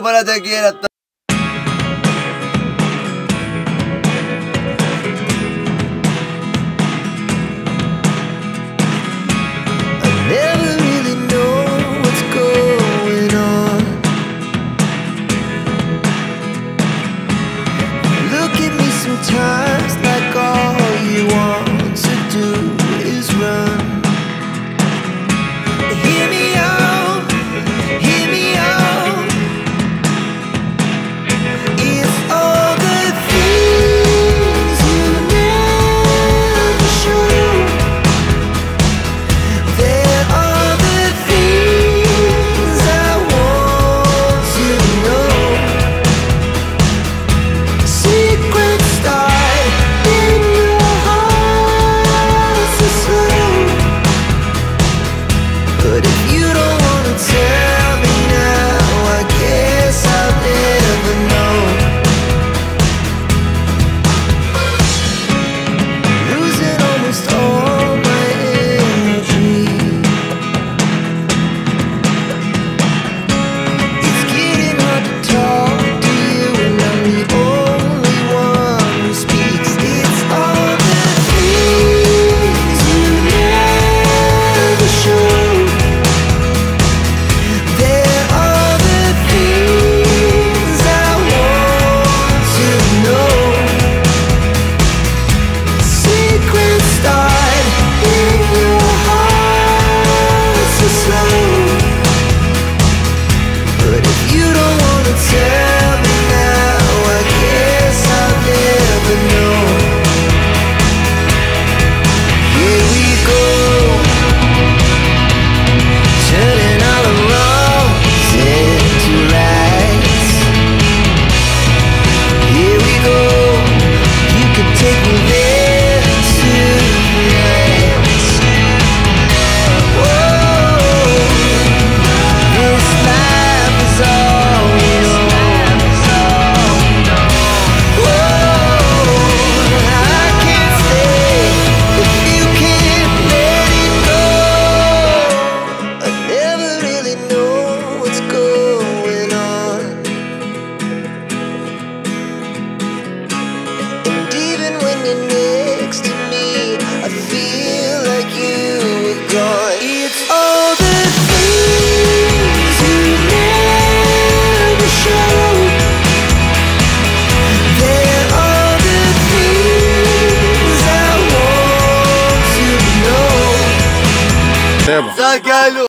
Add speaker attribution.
Speaker 1: बना था कि galho!